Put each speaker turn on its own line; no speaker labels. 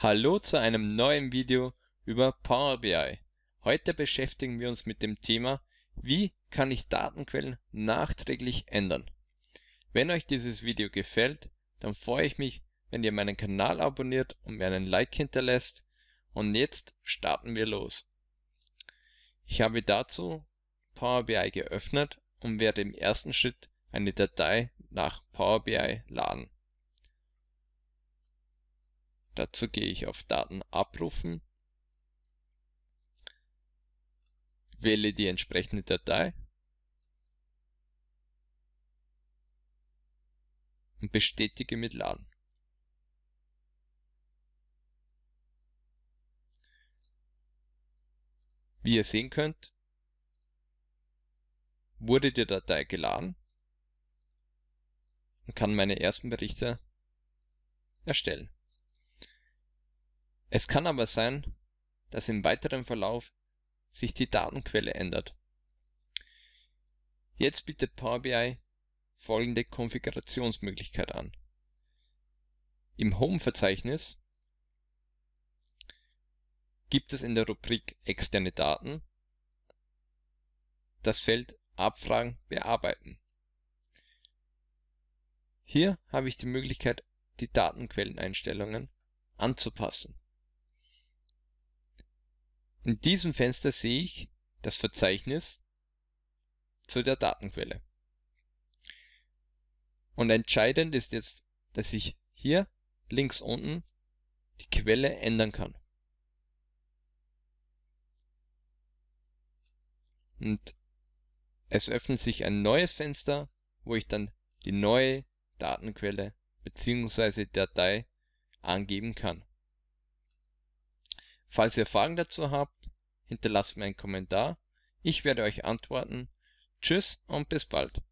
Hallo zu einem neuen Video über Power BI. Heute beschäftigen wir uns mit dem Thema, wie kann ich Datenquellen nachträglich ändern. Wenn euch dieses Video gefällt, dann freue ich mich, wenn ihr meinen Kanal abonniert und mir einen Like hinterlässt. Und jetzt starten wir los. Ich habe dazu Power BI geöffnet und werde im ersten Schritt eine Datei nach Power BI laden. Dazu gehe ich auf Daten abrufen, wähle die entsprechende Datei und bestätige mit Laden. Wie ihr sehen könnt, wurde die Datei geladen und kann meine ersten Berichte erstellen. Es kann aber sein, dass im weiteren Verlauf sich die Datenquelle ändert. Jetzt bietet Power BI folgende Konfigurationsmöglichkeit an. Im Home-Verzeichnis gibt es in der Rubrik Externe Daten das Feld Abfragen bearbeiten. Hier habe ich die Möglichkeit, die Datenquelleneinstellungen anzupassen. In diesem Fenster sehe ich das Verzeichnis zu der Datenquelle. Und entscheidend ist jetzt, dass ich hier links unten die Quelle ändern kann. Und es öffnet sich ein neues Fenster, wo ich dann die neue Datenquelle bzw. Datei angeben kann. Falls ihr Fragen dazu habt, hinterlasst mir einen Kommentar. Ich werde euch antworten. Tschüss und bis bald.